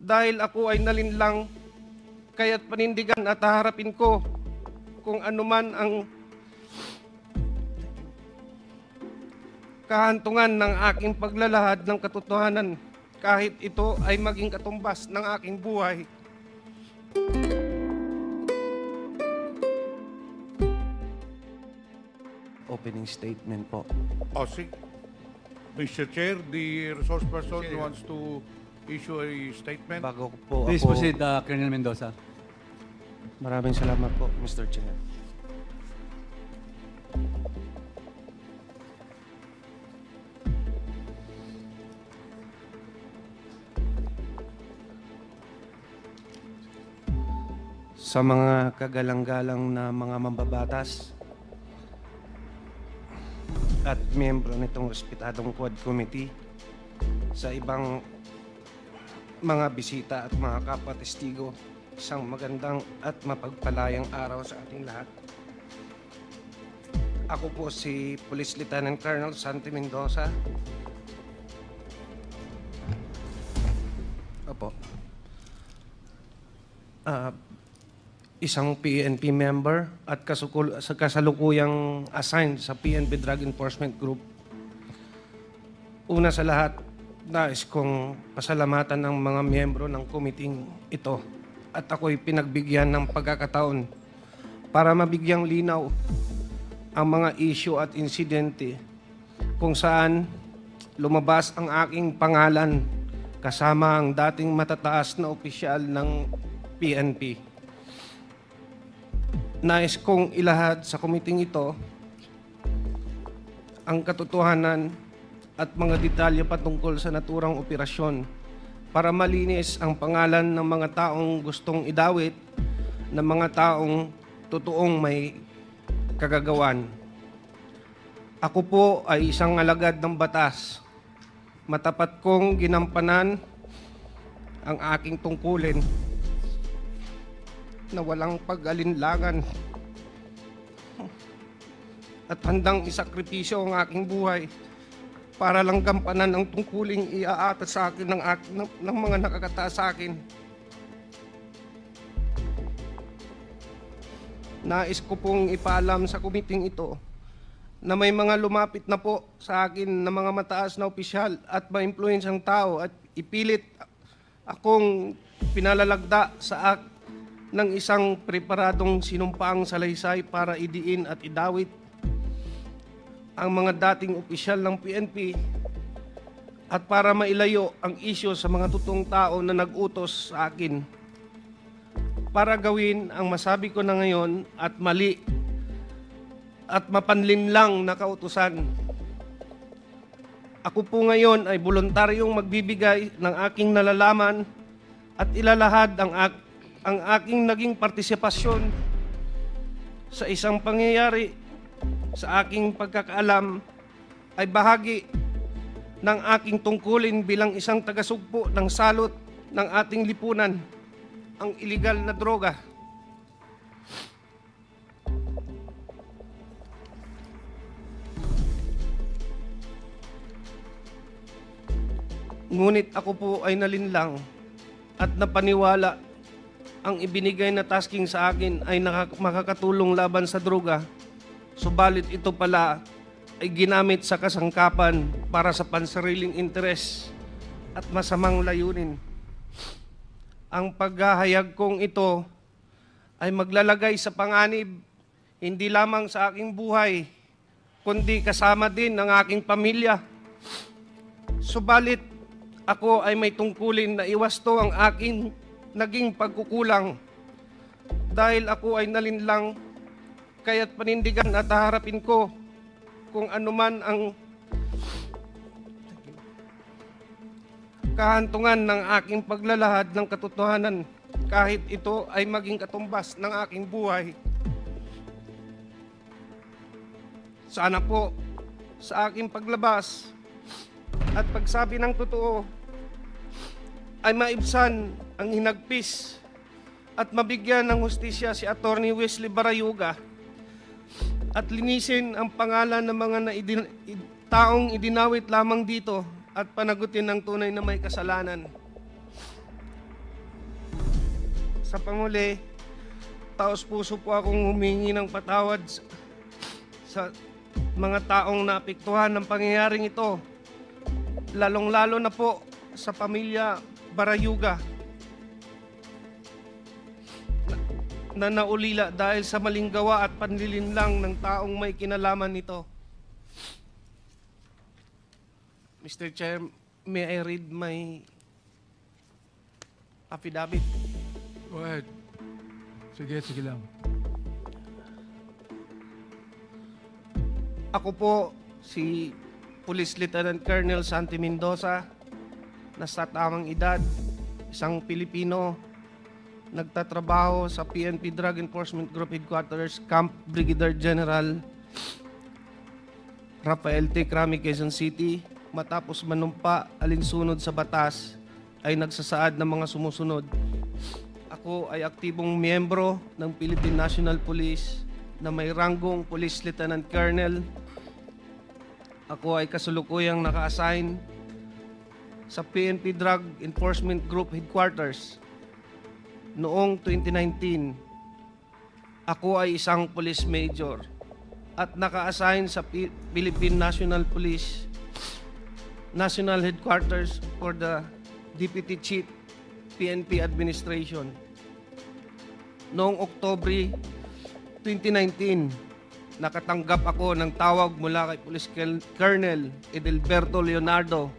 Dahil ako ay nalinlang, kaya't panindigan at haharapin ko kung anuman ang kahantungan ng aking paglalahad ng katotohanan kahit ito ay maging katumbas ng aking buhay. Opening statement po. Oh, sig- Mr. Chair, the resource person wants to issue a statement. Bago ko po Please ako... proceed, uh, Colonel Mendoza. Maraming salamat po, Mr. Chair. Sa mga kagalang-galang na mga mambabatas at miyembro nitong Respetadong Quad Committee, sa ibang mga bisita at mga kapatestigo, isang magandang at mapagpalayang araw sa ating lahat. Ako po si Police Lieutenant Colonel Santi Mendoza. Opo. Ah, isang PNP member at kasukul sa kasalukuyang assigned sa PNP Drug Enforcement Group. Una sa lahat, nais kong pasalamatan ang mga miyembro ng committee ito at ako'y pinagbigyan ng pagkakataon para mabigyang linaw ang mga issue at insidente kung saan lumabas ang aking pangalan kasama ang dating matataas na opisyal ng PNP. Nais kong ilahad sa kumiting ito ang katotohanan at mga detalye patungkol sa naturang operasyon para malinis ang pangalan ng mga taong gustong idawit ng mga taong totoong may kagagawan. Ako po ay isang alagad ng batas. Matapat kong ginampanan ang aking tungkulin na walang pag-alinlangan at handang isakripisyo ang aking buhay para lang gampanan ang tungkuling iaata sa akin ng, ng, ng mga nakakataas sa akin. Nais ko pong ipaalam sa kumiting ito na may mga lumapit na po sa akin na mga mataas na opisyal at ma-influensyang tao at ipilit akong pinalalagda sa ak ng isang preparadong sinumpaang salaysay para idiin at idawit ang mga dating opisyal ng PNP at para mailayo ang isyo sa mga totoong tao na nag-utos sa akin para gawin ang masabi ko na ngayon at mali at mapanlinlang na kautusan. Ako po ngayon ay voluntaryong magbibigay ng aking nalalaman at ilalahad ang, ak- ang aking naging partisipasyon sa isang pangyayari sa aking pagkakaalam ay bahagi ng aking tungkulin bilang isang tagasugpo ng salot ng ating lipunan, ang iligal na droga. Ngunit ako po ay nalinlang at napaniwala ang ibinigay na tasking sa akin ay makakatulong laban sa droga. Subalit ito pala ay ginamit sa kasangkapan para sa pansariling interes at masamang layunin. Ang paghahayag kong ito ay maglalagay sa panganib hindi lamang sa aking buhay, kundi kasama din ng aking pamilya. Subalit ako ay may tungkulin na iwasto ang aking naging pagkukulang dahil ako ay nalinlang kaya't panindigan at haharapin ko kung anuman ang kahantungan ng aking paglalahad ng katotohanan. Kahit ito ay maging katumbas ng aking buhay. Sana po sa aking paglabas at pagsabi ng totoo ay maibsan ang hinagpis at mabigyan ng hustisya si Attorney Wesley Barayuga at linisin ang pangalan ng mga naidin, id- taong idinawit lamang dito at panagutin ng tunay na may kasalanan. Sa panguli, taos puso po akong humingi ng patawad sa mga taong naapektuhan ng pangyayaring ito. Lalong-lalo na po sa pamilya Barayuga na, na naulila dahil sa maling gawa at panlilinlang ng taong may kinalaman nito. Mr. Chair, may I read my affidavit? Go ahead. Sige, sige lang. Ako po si Police Lieutenant Colonel Santi Mendoza, nasa tamang edad, isang Pilipino, nagtatrabaho sa PNP Drug Enforcement Group Headquarters, Camp Brigadier General Rafael T. Crami, Quezon City. Matapos manumpa alinsunod sa batas, ay nagsasaad ng mga sumusunod. Ako ay aktibong miyembro ng Philippine National Police na may ranggong Police Lieutenant Colonel. Ako ay kasulukuyang naka-assign sa PNP Drug Enforcement Group Headquarters noong 2019. Ako ay isang police major at naka-assign sa Pi- Philippine National Police National Headquarters for the Deputy Chief PNP Administration. Noong Oktobre 2019, nakatanggap ako ng tawag mula kay Police Colonel Edelberto Leonardo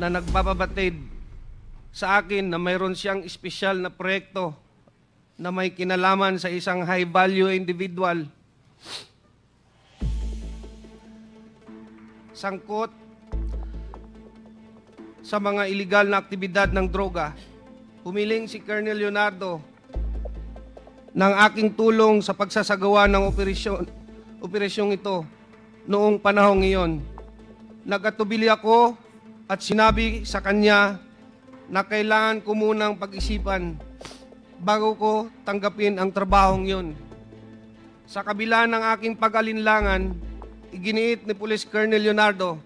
na nagpapabatid sa akin na mayroon siyang espesyal na proyekto na may kinalaman sa isang high-value individual. Sangkot sa mga iligal na aktibidad ng droga. Humiling si Colonel Leonardo ng aking tulong sa pagsasagawa ng operasyon, operasyong ito noong panahong iyon. Nagatubili ako at sinabi sa kanya na kailangan ko munang pag-isipan bago ko tanggapin ang trabahong yun. Sa kabila ng aking pag-alinlangan, iginiit ni Police Colonel Leonardo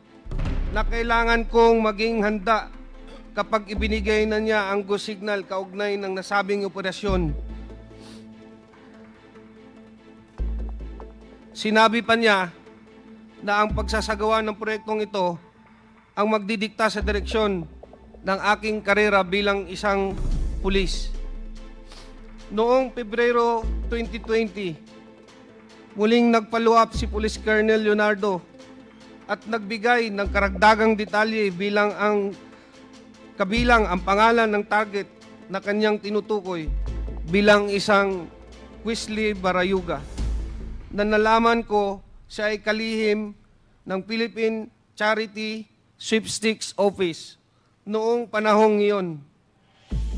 na kailangan kong maging handa kapag ibinigay na niya ang go signal kaugnay ng nasabing operasyon. Sinabi pa niya na ang pagsasagawa ng proyektong ito ang magdidikta sa direksyon ng aking karera bilang isang pulis. Noong Pebrero 2020, muling nagpaluap si Police Colonel Leonardo at nagbigay ng karagdagang detalye bilang ang kabilang ang pangalan ng target na kanyang tinutukoy bilang isang Wesley Barayuga na nalaman ko siya ay kalihim ng Philippine Charity Sweepstakes Office noong panahong iyon.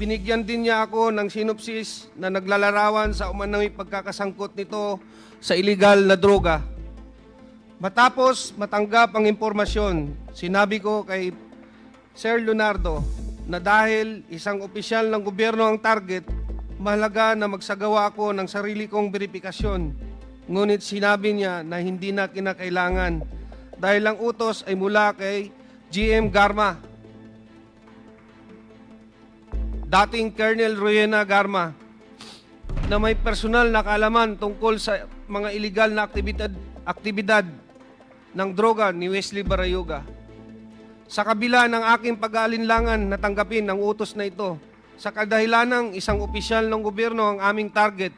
Binigyan din niya ako ng sinopsis na naglalarawan sa umanang pagkakasangkot nito sa illegal na droga. Matapos matanggap ang impormasyon, sinabi ko kay Sir Leonardo na dahil isang opisyal ng gobyerno ang target, mahalaga na magsagawa ako ng sarili kong verifikasyon. Ngunit sinabi niya na hindi na kinakailangan dahil ang utos ay mula kay GM Garma, dating Colonel Ruyena Garma, na may personal na kaalaman tungkol sa mga illegal na aktibidad, aktibidad ng droga ni Wesley Barayuga. Sa kabila ng aking pag-aalinlangan na tanggapin ang utos na ito, sa kadahilanang isang opisyal ng gobyerno ang aming target,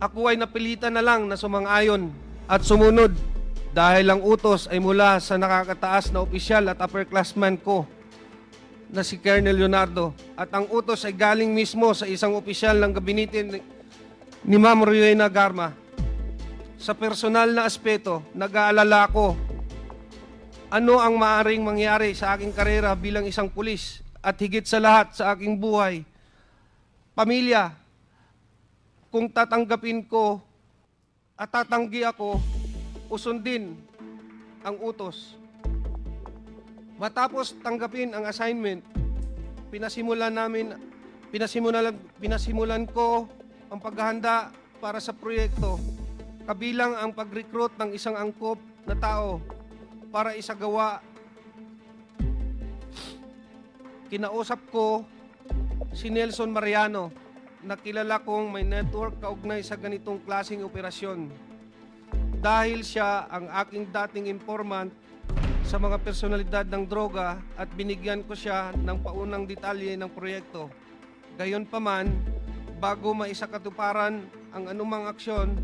ako ay napilitan na lang na sumang-ayon at sumunod dahil ang utos ay mula sa nakakataas na opisyal at upperclassman ko na si Colonel Leonardo at ang utos ay galing mismo sa isang opisyal ng gabinete ni, Ma'am Rowena Garma. Sa personal na aspeto, nag-aalala ko ano ang maaring mangyari sa aking karera bilang isang pulis at higit sa lahat sa aking buhay. Pamilya, kung tatanggapin ko at tatanggi ako, usundin ang utos. Matapos tanggapin ang assignment, pinasimulan namin pinasimulan pinasimulan ko ang paghahanda para sa proyekto kabilang ang pag-recruit ng isang angkop na tao para isagawa. Kinausap ko si Nelson Mariano na kilala kong may network kaugnay sa ganitong klaseng operasyon. Dahil siya ang aking dating informant sa mga personalidad ng droga at binigyan ko siya ng paunang detalye ng proyekto. Gayon pa man, bago maisakatuparan ang anumang aksyon,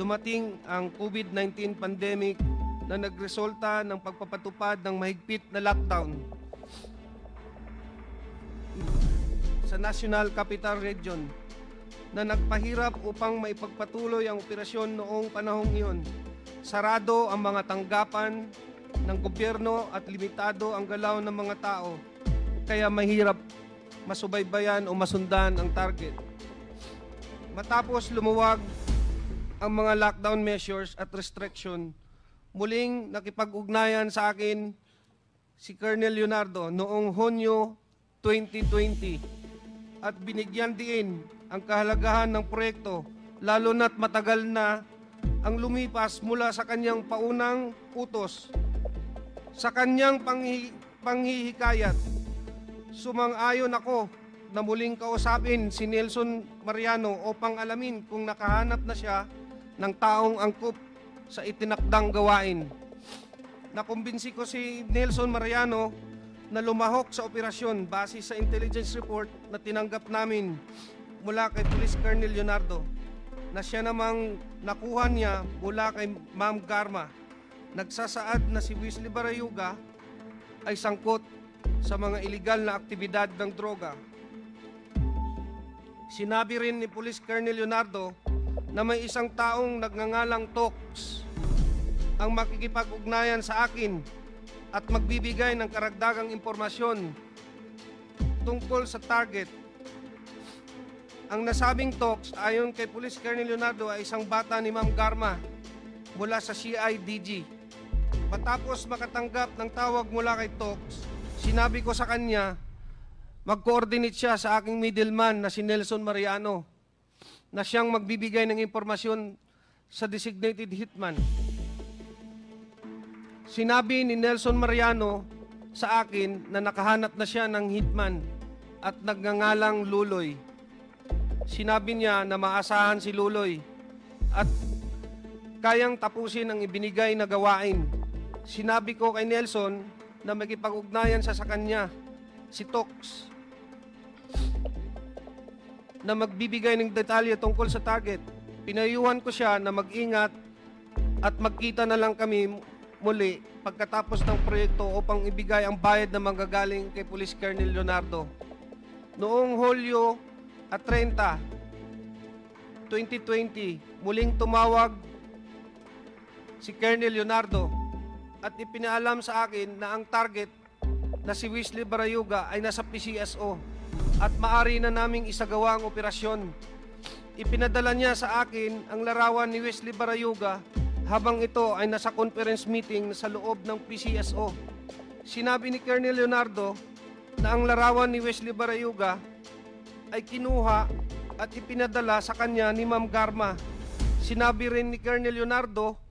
dumating ang COVID-19 pandemic na nagresulta ng pagpapatupad ng mahigpit na lockdown sa National Capital Region na nagpahirap upang maipagpatuloy ang operasyon noong panahong iyon. Sarado ang mga tanggapan ng gobyerno at limitado ang galaw ng mga tao, kaya mahirap masubaybayan o masundan ang target. Matapos lumuwag ang mga lockdown measures at restriction, muling nakipag-ugnayan sa akin si Colonel Leonardo noong Hunyo 2020 at binigyan diin ang kahalagahan ng proyekto lalo na't matagal na ang lumipas mula sa kanyang paunang utos sa kanyang panghi- panghihikayat. Sumang-ayon ako na muling kausapin si Nelson Mariano upang alamin kung nakahanap na siya ng taong angkop sa itinakdang gawain. Nakumbinsi ko si Nelson Mariano na lumahok sa operasyon base sa intelligence report na tinanggap namin mula kay Police Colonel Leonardo na siya namang nakuha niya mula kay Ma'am Garma. Nagsasaad na si Wesley Barayuga ay sangkot sa mga iligal na aktibidad ng droga. Sinabi rin ni Police Colonel Leonardo na may isang taong nagngangalang Tox ang makikipag-ugnayan sa akin at magbibigay ng karagdagang impormasyon tungkol sa target. Ang nasabing Tox ayon kay Police Colonel Leonardo ay isang bata ni Ma'am Garma mula sa CIDG. Matapos makatanggap ng tawag mula kay Tox, sinabi ko sa kanya mag-coordinate siya sa aking middleman na si Nelson Mariano na siyang magbibigay ng impormasyon sa designated hitman. Sinabi ni Nelson Mariano sa akin na nakahanap na siya ng hitman at nagngangalang Luloy. Sinabi niya na maasahan si Luloy at kayang tapusin ang ibinigay na gawain. Sinabi ko kay Nelson na magipag-ugnayan sa sa kanya, si Tox, na magbibigay ng detalye tungkol sa target. Pinayuhan ko siya na mag-ingat at magkita na lang kami muli pagkatapos ng proyekto upang ibigay ang bayad na manggagaling kay Police Colonel Leonardo. Noong Hulyo at 30, 2020, muling tumawag si Colonel Leonardo at ipinaalam sa akin na ang target na si Wesley Barayuga ay nasa PCSO at maari na naming isagawa ang operasyon. Ipinadala niya sa akin ang larawan ni Wesley Barayuga habang ito ay nasa conference meeting sa loob ng PCSO. Sinabi ni Colonel Leonardo na ang larawan ni Wesley Barayuga ay kinuha at ipinadala sa kanya ni Ma'am Garma. Sinabi rin ni Colonel Leonardo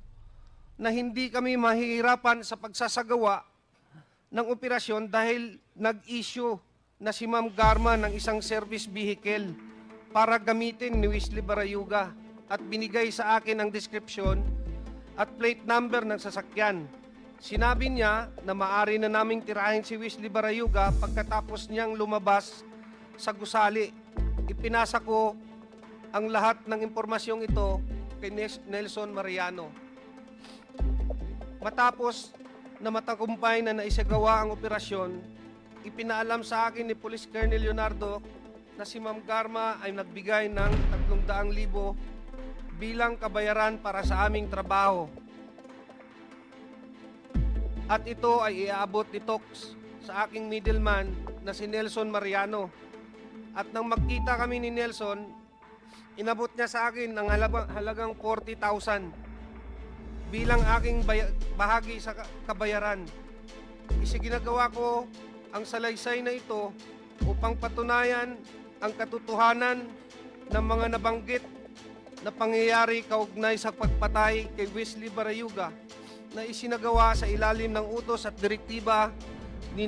na hindi kami mahihirapan sa pagsasagawa ng operasyon dahil nag-issue na si Ma'am Garma ng isang service vehicle para gamitin ni Wesley Barayuga at binigay sa akin ang description at plate number ng sasakyan. Sinabi niya na maari na naming tirahin si Wesley Barayuga pagkatapos niyang lumabas sa gusali. Ipinasa ko ang lahat ng impormasyong ito kay Nelson Mariano. Matapos na matagumpay na naisagawa ang operasyon, ipinaalam sa akin ni Police Colonel Leonardo na si Ma'am Garma ay nagbigay ng 300,000 bilang kabayaran para sa aming trabaho. At ito ay iaabot ni Tox sa aking middleman na si Nelson Mariano. At nang magkita kami ni Nelson, inabot niya sa akin ng halagang 40,000 bilang aking bahagi sa ka- kabayaran. Isiginagawa ko ang salaysay na ito upang patunayan ang katotohanan ng mga nabanggit na pangyayari kaugnay sa pagpatay kay Wesley Barayuga na isinagawa sa ilalim ng utos at direktiba ni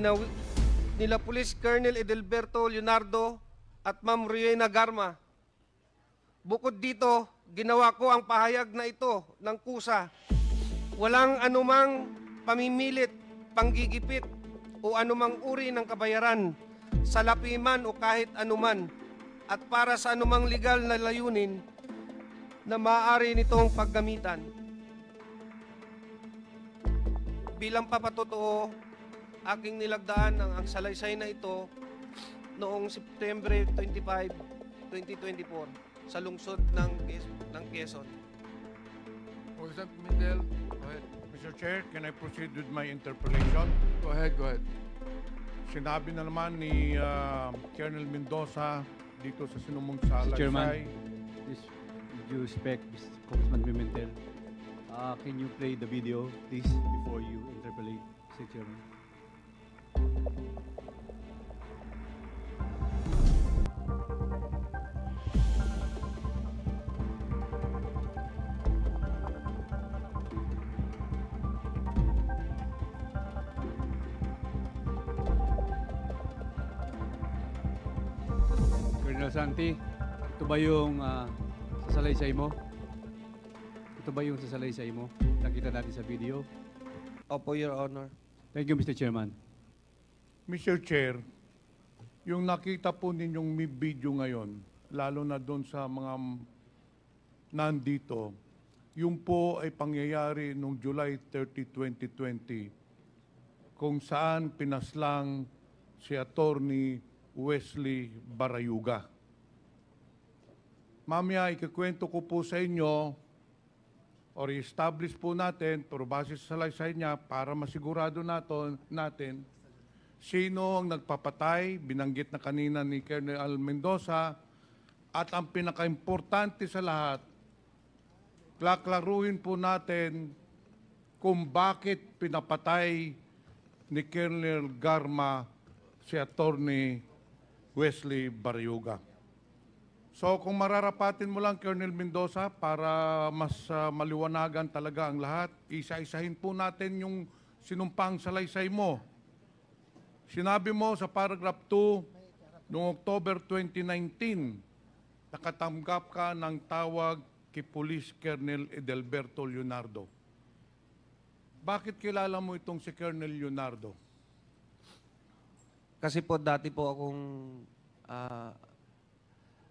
nila Police Colonel Edelberto Leonardo at Ma'am Riena Garma. Bukod dito, ginawa ko ang pahayag na ito ng kusa. Walang anumang pamimilit, panggigipit o anumang uri ng kabayaran, salapi man o kahit anuman, at para sa anumang legal na layunin na maaari nitong paggamitan. Bilang papatotoo, aking nilagdaan ng ang salaysay na ito noong September 25, 2024 sa lungsod ng, ng Quezon. Ahead. Mr. Chair, can I proceed with my interpellation? Go ahead, go ahead. Sinabi na naman ni ah, Colonel Mendoza dito sa sinumong salaysay. Chairman. This, with due respect, Mr. Congressman Pimentel, uh, can you play the video, please, before you interpolate, Mr. Chairman? Santi, ito ba yung uh, sasalaysay mo? Ito ba yung sasalaysay mo? Nakita natin sa video. Opo, Your Honor. Thank you, Mr. Chairman. Mr. Chair, yung nakita po ninyong may video ngayon, lalo na doon sa mga nandito, yung po ay pangyayari noong July 30, 2020, kung saan pinaslang si Attorney Wesley Barayuga. Mamaya, ikikwento ko po sa inyo or establish po natin, pero base sa salaysay niya, para masigurado natin, natin sino ang nagpapatay, binanggit na kanina ni Colonel Mendoza, at ang pinakaimportante sa lahat, klaklaruhin po natin kung bakit pinapatay ni Colonel Garma si Attorney Wesley Barriuga. So kung mararapatin mo lang, Colonel Mendoza, para mas ah, maliwanagan talaga ang lahat, isa-isahin po natin yung sinumpang salaysay mo. Sinabi mo sa paragraph 2, noong October 2019, nakatanggap ka ng tawag kay Police Colonel Edelberto Leonardo. Bakit kilala mo itong si Colonel Leonardo? Kasi po dati po akong ah,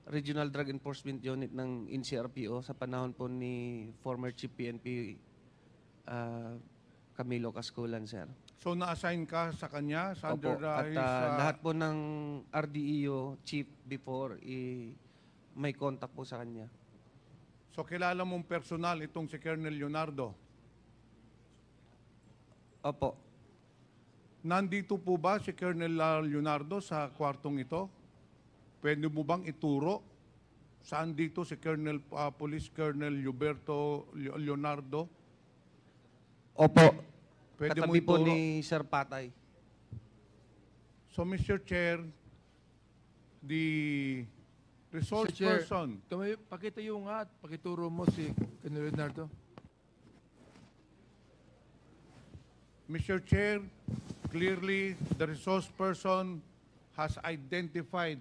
Regional Drug Enforcement Unit ng NCRPO sa panahon po ni former Chief PNP ah, Camilo Casculan, sir. So na-assign ka sa kanya sa Opo. under uh, At his, ah, uh, lahat po ng RDEO chief before, eh, may contact po sa kanya. So kilala mong personal itong si Colonel Leonardo. Opo. Nandito po ba si Colonel uh, Leonardo sa kwartong ito? Pwede mo bang ituro? Saan dito si Colonel uh, Police Colonel Huberto Le- Leonardo? Opo. Pwede mo Katabi po ituro? ni Sir Patay. So Mr. Chair, the resource Mr. Chair, person Tumayo, pakitayo nga at pakituro mo si Colonel Leonardo. Mr. Chair, clearly the resource person has identified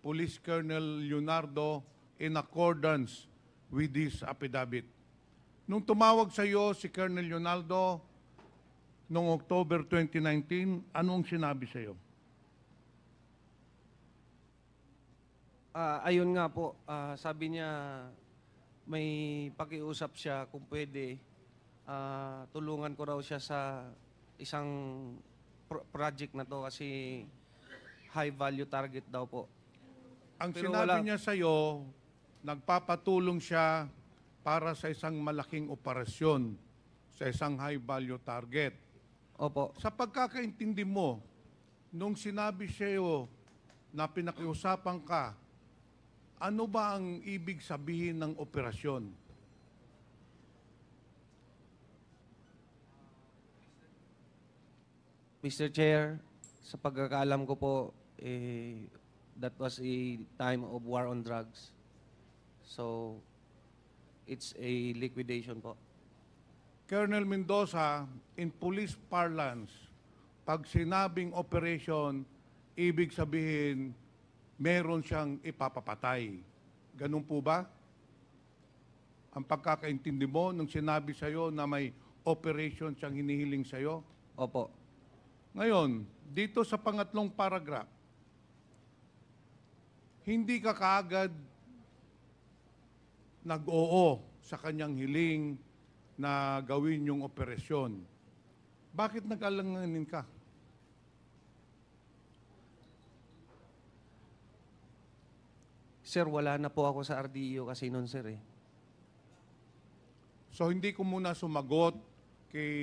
Police Colonel Leonardo in accordance with this affidavit. Nung tumawag sa iyo si Colonel Leonardo noong October 2019, anong sinabi sa iyo? Ah, ayun nga po, ah, sabi niya may pakiusap siya kung pwede ah, tulungan ko raw siya sa isang pro- project na to kasi high value target daw po. Ang Pero sinabi wala- niya sa iyo, nagpapatulong siya para sa isang malaking operasyon, sa isang high value target. Opo. Sa pagkakaintindi mo, nung sinabi siya iyo na pinakiusapan ka, ano ba ang ibig sabihin ng operasyon? Mr. Chair, sa pagkakaalam ko po, eh, that was a time of war on drugs. So, it's a liquidation po. Colonel Mendoza, in police parlance, pag sinabing operation, ibig sabihin meron siyang ipapapatay. Ganun po ba? Ang pagkakaintindi mo nung sinabi sa'yo na may operation siyang hinihiling sa'yo? Opo. Ngayon, dito sa pangatlong paragraph, hindi ka kaagad nag-oo sa kanyang hiling na gawin yung operasyon. Bakit nag-alanganin ka? Sir, wala na po ako sa RDO kasi noon, sir eh. So hindi ko muna sumagot kay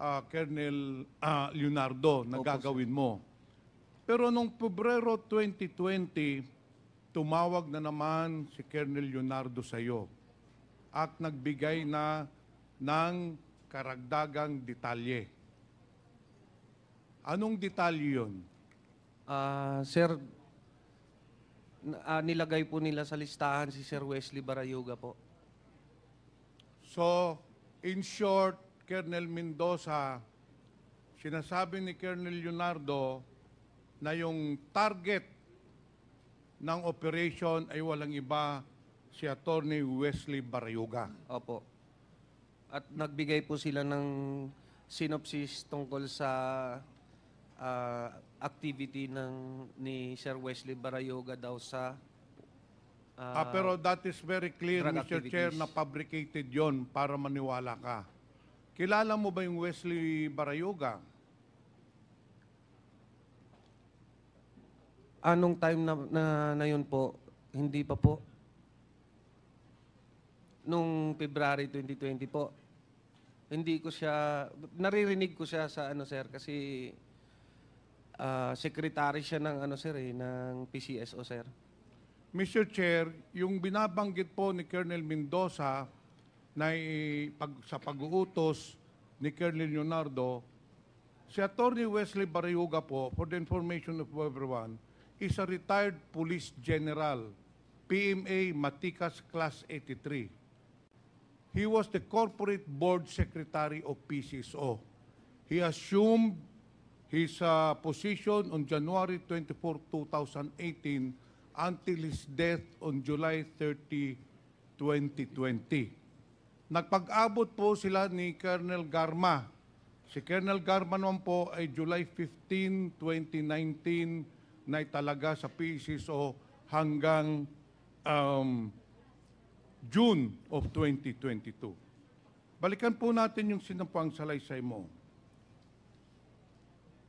ah, Colonel ah, Leonardo na Opo, gagawin mo. Pero nung Pebrero 2020, tumawag na naman si Colonel Leonardo sa iyo at nagbigay na ng karagdagang detalye. Anong detalye yun? Ah, sir, ah, nilagay po nila sa listahan si Sir Wesley Barayoga po. So, in short, Colonel Mendoza, sinasabi ni Colonel Leonardo na yung target ng operation ay walang iba si Attorney Wesley Barayuga. Opo. At nagbigay po sila ng synopsis tungkol sa ah, activity ng ni Sir Wesley Barayoga daw sa ah, Ah, pero that is very clear, Mr. Chair, na fabricated yon para maniwala ka. Kilala mo ba yung Wesley Barayuga? Anong time na, na, na yun po? Hindi pa po. Nung February 2020 po. Hindi ko siya, naririnig ko siya sa ano sir kasi ah, secretary siya ng ano sir eh, ng PCSO sir. Mr. Chair, yung binabanggit po ni Colonel Mendoza na pag, sa pag-uutos ni Colonel Leonardo, si Attorney Wesley Barayuga po, for the information of everyone, is a retired police general, PMA Matikas Class 83. He was the corporate board secretary of PCSO. He assumed his uh, position on January 24, 2018 until his death on July 30, 2020. Nagpag-abot po sila ni Colonel Garma. Si Colonel Garma naman po ay July 15, 2019 na talaga sa PCSO hanggang um, June of 2022. Balikan po natin yung sinampang salaysay mo.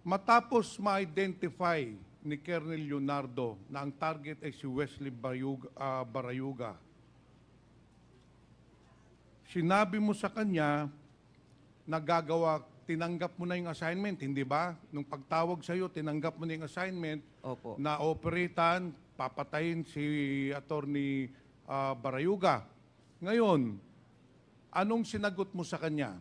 Matapos ma-identify ni Colonel Leonardo na ang target ay si Wesley Barayuga, ah, Barayuga, sinabi mo sa kanya na gagawa, tinanggap mo na yung assignment, hindi ba? Nung pagtawag sa iyo, tinanggap mo na yung assignment Opo. na operatan, papatayin si Attorney ah, Barayuga. Ngayon, anong sinagot mo sa kanya?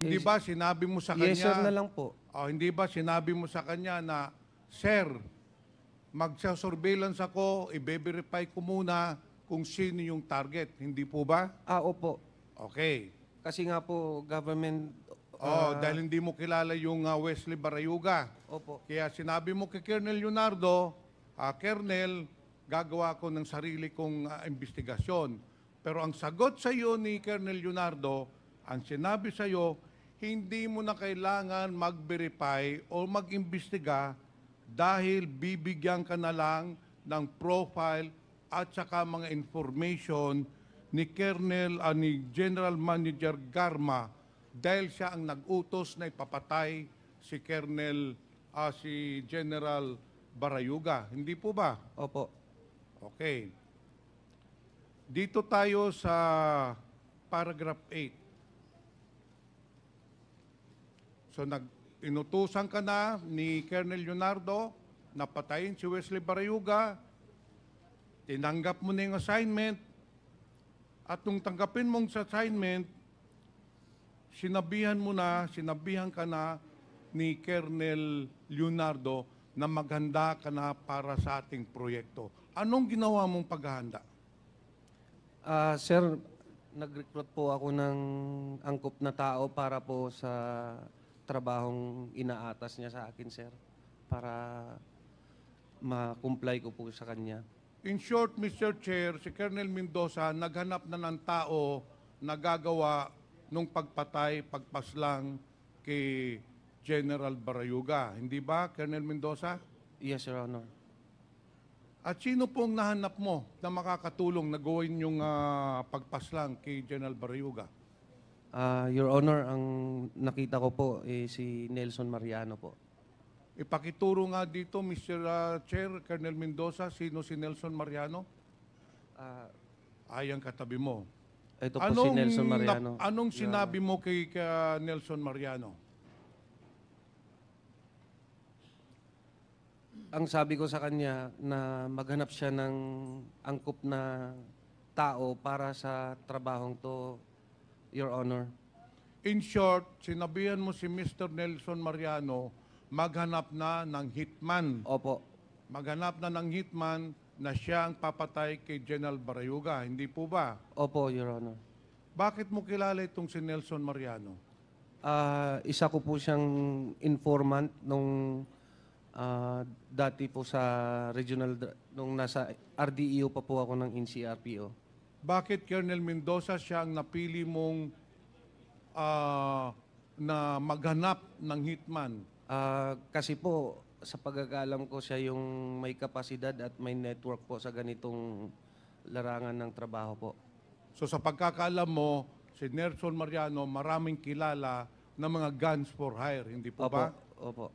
Hindi ba sinabi mo sa kanya? Yes sir na lang po. Oh, hindi ba sinabi mo sa kanya na, Sir, magsa-surveillance ako, i-verify ko muna kung sino yung target. Hindi po ba? Ah, opo. Okay. Kasi nga po government Oh, ah, dahil hindi mo kilala yung ah, Wesley Barayuga. Opo. Kaya sinabi mo kay Colonel Leonardo, ah, Colonel, gagawa ko ng sarili kong ah, investigasyon. Pero ang sagot sa iyo ni Colonel Leonardo, ang sinabi sa iyo, hindi mo na kailangan mag-verify o mag-imbestiga dahil bibigyan ka na lang ng profile at saka mga information ni Colonel ah, ni General Manager Garma dahil siya ang nag-utos na ipapatay si Colonel ah, si General Barayuga. Hindi po ba? Opo. Okay. Dito tayo sa paragraph 8. So nag inutusan ka na ni Colonel Leonardo na patayin si Wesley Barayuga. Tinanggap mo na yung assignment. At nung tanggapin mong sa assignment, sinabihan mo na, sinabihan ka na ni Colonel Leonardo na maghanda ka na para sa ating proyekto. Anong ginawa mong paghahanda? Ah, sir, nag-recruit po ako ng angkop na tao para po sa trabahong inaatas niya sa akin, sir. para ma-comply ko po sa kanya. In short, Mr. Chair, si Colonel Mendoza naghanap na ng tao na gagawa nung pagpatay, pagpaslang kay General Barayuga. Hindi ba, Colonel Mendoza? Yes, Your Honor. At sino pong nahanap mo na makakatulong na gawin yung ah, pagpaslang kay General Barayuga? Ah, Your Honor, ang nakita ko po eh, si Nelson Mariano po. Ipakituro nga dito, Mr. ah, Chair, Colonel Mendoza, sino si Nelson Mariano? Ah, Ayang katabi mo. ito po si Nelson nap- Mariano. anong Your sinabi mo kay ka Nelson Mariano? ang sabi ko sa kanya na maghanap siya ng angkop na tao para sa trabahong to, Your Honor. In short, sinabihan mo si Mr. Nelson Mariano maghanap na ng hitman. Opo. Maghanap na ng hitman na siya ang papatay kay General Barayuga. Hindi po ba? Opo, Your Honor. Bakit mo kilala itong si Nelson Mariano? Ah, isa ko po siyang informant nung ah, dati po sa regional, dr- nung nasa RDEO pa po ako ng NCRPO. Bakit Colonel Mendoza siya ang napili mong ah, na maghanap ng hitman? Ah, kasi po, sa pagkakalam ko siya yung may kapasidad at may network po sa ganitong larangan ng trabaho po. So sa pagkakaalam mo, si Nelson Mariano maraming kilala ng mga guns for hire, hindi po Opo, ba? opo.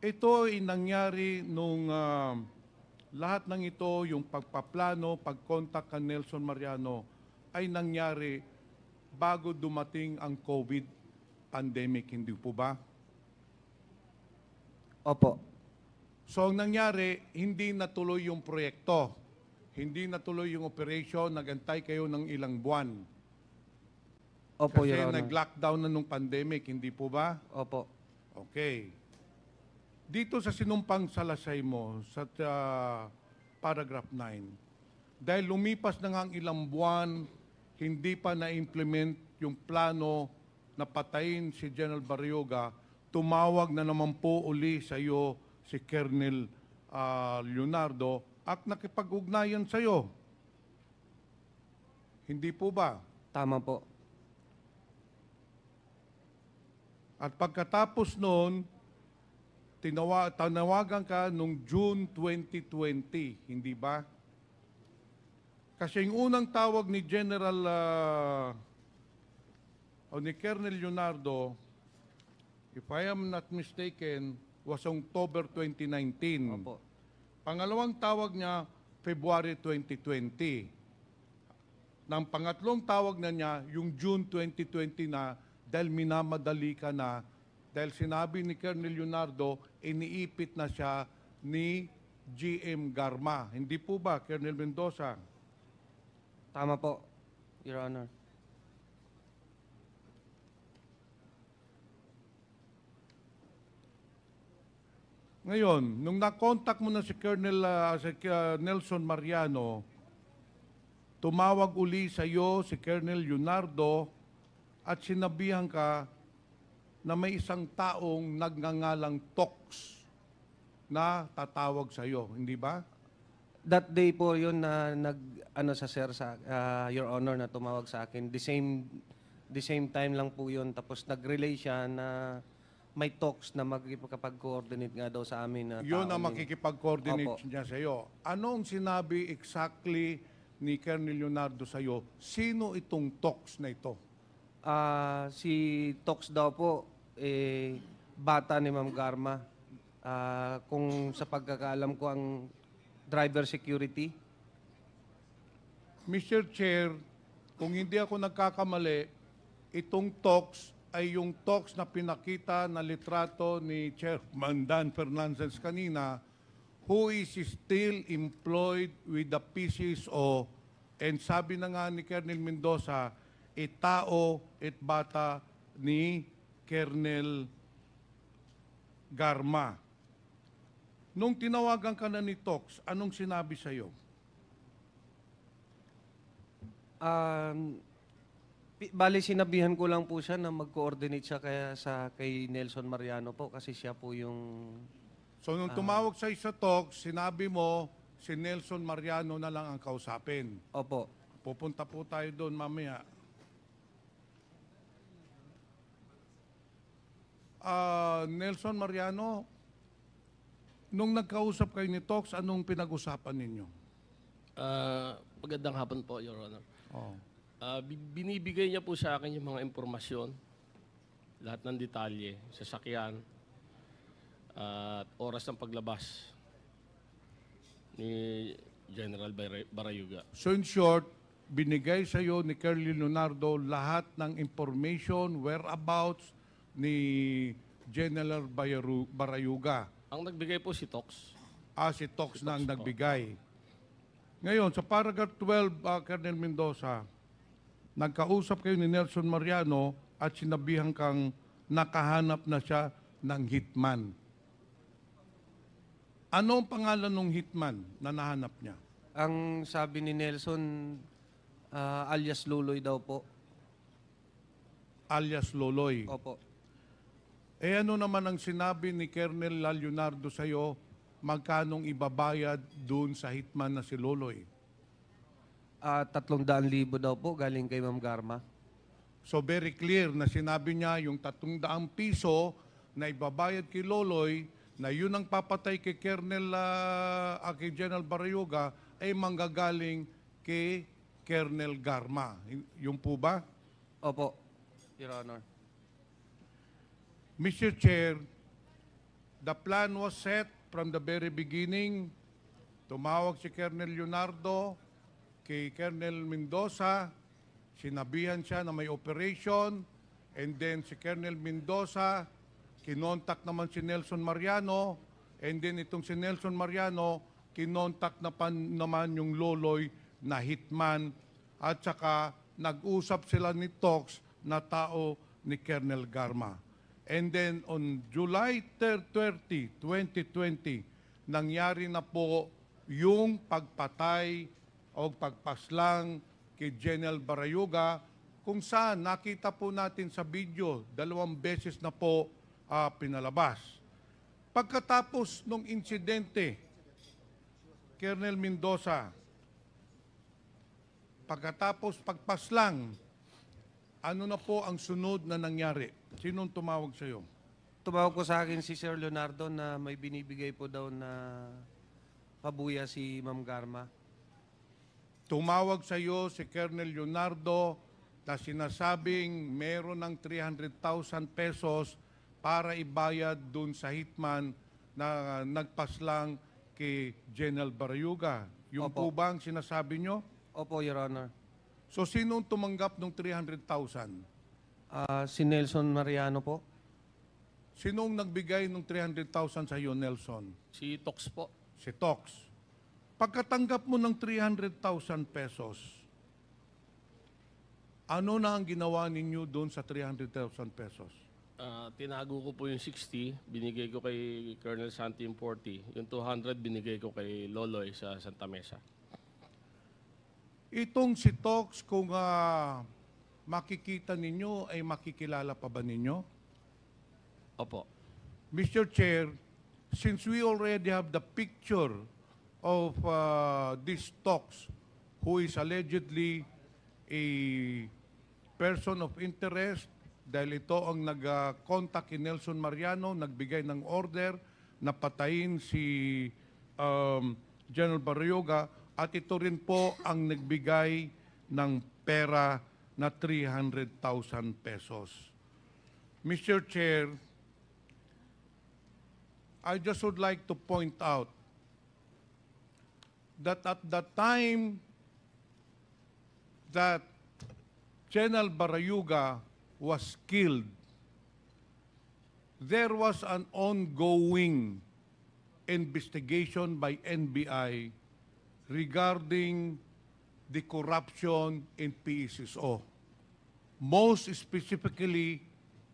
Ito ay nangyari nung ah, lahat ng ito, yung pagpaplano, pagkontak ka Nelson Mariano, ay nangyari bago dumating ang COVID pandemic, hindi po ba? Opo. So ang nangyari, hindi natuloy yung proyekto. Hindi natuloy yung operation, nagantay kayo ng ilang buwan. Opo, Kasi Your Honor. nag-lockdown na nung pandemic, hindi po ba? Opo. Okay. Dito sa sinumpang salasay mo, sa ah, paragraph 9, dahil lumipas na nga ang ilang buwan, hindi pa na-implement yung plano na patayin si General Barrioga, tumawag na naman po uli sa iyo si Colonel ah, Leonardo at nakipag-ugnayan sa iyo. Hindi po ba? Tama po. At pagkatapos noon, tinawa, tanawagan ka nung June 2020, hindi ba? Kasi yung unang tawag ni General ah, o ni Colonel Leonardo, if I am not mistaken, was October 2019. Opo. Pangalawang tawag niya, February 2020. Nang pangatlong tawag na niya, yung June 2020 na, dahil minamadali ka na, dahil sinabi ni Colonel Leonardo, iniipit na siya ni GM Garma. Hindi po ba, Colonel Mendoza? Tama po, Your Honor. Ngayon, nung nakontak mo na si Colonel ah, si ah, Nelson Mariano, tumawag uli sa iyo si Colonel Leonardo at sinabihan ka na may isang taong nagngangalang Tox na tatawag sa iyo, hindi ba? That day po yun na nag ano sa sir sa ah, Your Honor na tumawag sa akin. The same the same time lang po yun tapos nag-relay siya na may talks na magkipag-coordinate nga daw sa amin na Yun ang makikipag-coordinate Opo. niya sa iyo. Anong sinabi exactly ni Colonel Leonardo sa iyo? Sino itong Tox na ito? Ah, si Tox daw po, eh, bata ni Ma'am Garma. Ah, kung sa pagkakaalam ko ang driver security. Mr. Chair, kung hindi ako nagkakamali, itong talks ay yung talks na pinakita na litrato ni Chairman Dan Fernandez kanina, who is still employed with the PCSO and sabi na nga ni Colonel Mendoza, itao at bata ni Colonel Garma. Nung tinawagan ka na ni Tox, anong sinabi sa'yo? Um, Pi- Bali, sinabihan ko lang po siya na mag-coordinate siya kaya sa kay Nelson Mariano po kasi siya po yung So nung tumawag sa sa talk, sinabi mo si Nelson Mariano na lang ang kausapin. Opo. Pupunta po tayo doon mamaya. Ah, Nelson Mariano, nung nagkausap kayo ni Tox, anong pinag-usapan ninyo? Ah, magandang hapon po, Your Honor. Oh. Bi- binibigay niya po sa akin yung mga impormasyon, lahat ng detalye, sasakyan, at oras ng paglabas ni General Bara- Barayuga. So in short, binigay sa iyo ni Curly Leonardo lahat ng information, whereabouts ni General Bayaru- Barayuga. Ang nagbigay po si Tox. Ah, si Tox na ang Tox po. nagbigay. Ngayon, sa paragraph 12, ah, Colonel Mendoza, nagkausap kayo ni Nelson Mariano at sinabihan kang nakahanap na siya ng hitman. Ano ang pangalan ng hitman na nahanap niya? Ang sabi ni Nelson, ah, alias Luloy daw po. Alias Loloy. Opo. Eh ano naman ang sinabi ni Colonel Leonardo sa iyo, magkanong ibabayad doon sa hitman na si Loloy? Ah, tatlong daan libo daw po galing kay Ma'am Garma. So very clear na sinabi niya yung 300 piso na ibabayad kay Loloy na yun ang papatay kay Colonel uh, kay General Barayuga ay manggagaling kay Colonel Garma. Y- Yung po ba? Opo, Your Honor. Mr. Chair, the plan was set from the very beginning. Tumawag si Colonel Leonardo kay Colonel Mendoza. Sinabihan siya na may operation. And then si Colonel Mendoza, kinontak naman si Nelson Mariano. And then itong si Nelson Mariano, kinontak na pan, naman yung Loloy na hitman. At saka nag-usap sila ni Tox na tao ni Colonel Garma. And then on July 30, 2020, nangyari na po yung pagpatay o pagpaslang kay General Barayuga kung saan nakita po natin sa video, dalawang beses na po ah, pinalabas. Pagkatapos ng insidente, Colonel Mendoza, pagkatapos pagpaslang, ano na po ang sunod na nangyari? Sinong tumawag sa iyo? Tumawag ko sa akin si Sir Leonardo na may binibigay po daw na pabuya si Ma'am Garma. Tumawag sa iyo si Colonel Leonardo na sinasabing meron ng 300,000 pesos para ibayad dun sa hitman na nagpaslang kay General Barayuga. Yung po Opo. ba ang sinasabi nyo? Opo, Your Honor. So sinong tumanggap ng 300,000? Ah, si Nelson Mariano po. Sinong nagbigay ng 300,000 sa iyo, Nelson? Si Tox po. Si Tox. Pagkatanggap mo ng 300,000 pesos, ano na ang ginawa ninyo doon sa 300,000 pesos? Ah, tinago ko po yung 60, binigay ko kay Colonel Santi yung 40. Yung 200 binigay ko kay Loloy sa Santa Mesa. Itong si Tox, kung ah, makikita ninyo, ay makikilala pa ba ninyo? Opo. Mr. Chair, since we already have the picture of uh, this Tox, who is allegedly a person of interest, dahil ito ang nag-contact kay Nelson Mariano, nagbigay ng order na patayin si um, General Barrioga, at ito rin po ang nagbigay ng pera na 300,000 pesos. Mr. Chair, I just would like to point out that at the time that General Barayuga was killed, there was an ongoing investigation by NBI regarding the corruption in PSSO, most specifically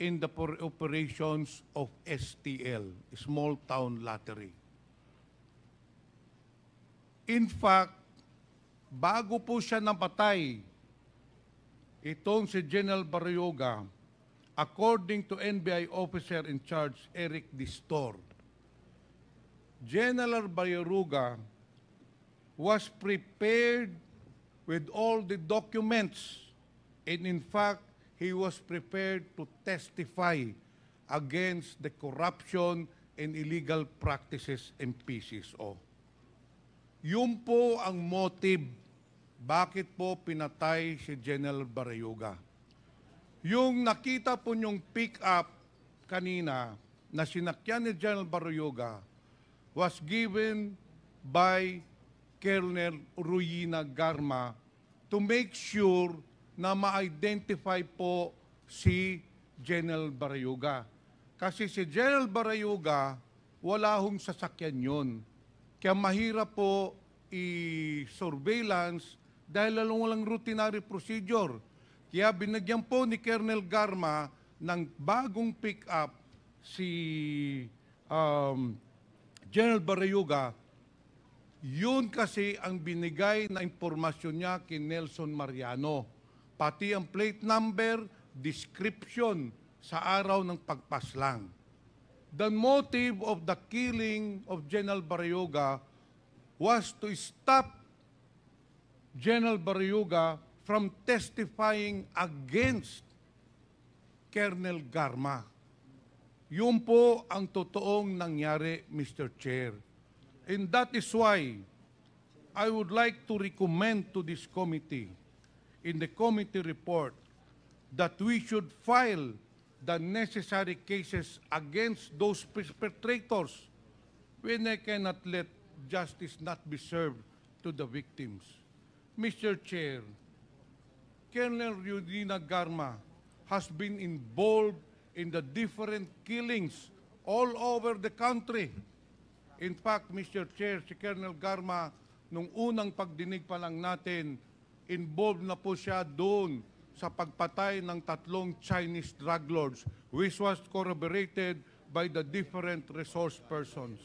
in the operations of STL, Small Town Lottery. In fact, bago po siya napatay, itong si General Barrioga, according to NBI officer in charge Eric Distor, General Barrioga was prepared with all the documents and in fact he was prepared to testify against the corruption and illegal practices in PCSO. Yun po ang motive bakit po pinatay si General Barayuga. Yung nakita po yung pick up kanina na sinakyan ni General Barayuga was given by Colonel Ruina Garma to make sure na ma-identify po si General Barayuga. Kasi si General Barayuga, wala hong sasakyan yun. Kaya mahirap po i-surveillance dahil lalong walang routinary procedure. Kaya binagyan po ni Colonel Garma ng bagong pick-up si um, General Barayuga yun kasi ang binigay na impormasyon niya kay Nelson Mariano. Pati ang plate number, description sa araw ng pagpaslang. The motive of the killing of General Barayuga was to stop General Barayuga from testifying against Colonel Garma. Yun po ang totoong nangyari, Mr. Chair. And that is why I would like to recommend to this committee, in the committee report, that we should file the necessary cases against those perpetrators when I cannot let justice not be served to the victims. Mr. Chair, Colonel Yudina Garma has been involved in the different killings all over the country. In fact, Mr. Chair, si Colonel Garma, nung unang pagdinig pa lang natin, involved na po siya doon sa pagpatay ng tatlong Chinese drug lords, which was corroborated by the different resource persons.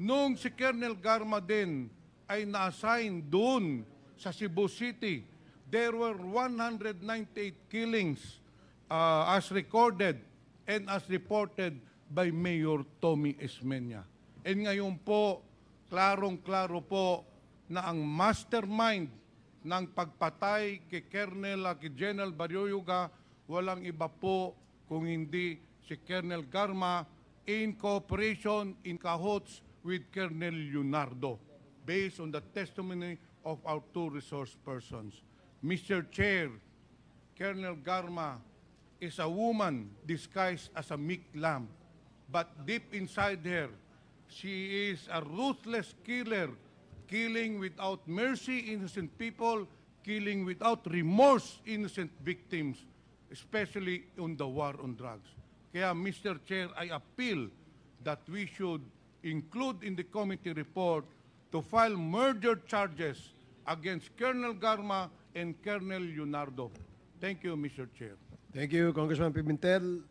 Nung si Colonel Garma din ay na-assign doon sa Cebu City, there were 198 killings uh, as recorded and as reported by Mayor Tommy Esmeña. And ngayon po, klarong-klaro po na ang mastermind ng pagpatay kay Colonel uh, kay General Baryoyoga walang iba po kung hindi si Colonel Garma in cooperation in cahoots with Colonel Leonardo based on the testimony of our two resource persons. Mr. Chair, Colonel Garma is a woman disguised as a meek lamb, but deep inside her, she is a ruthless killer, killing without mercy innocent people, killing without remorse innocent victims, especially on the war on drugs. Kaya, Mr. Chair, I appeal that we should include in the committee report to file murder charges against Colonel Garma and Colonel Leonardo. Thank you, Mr. Chair. Thank you, Congressman Pimentel.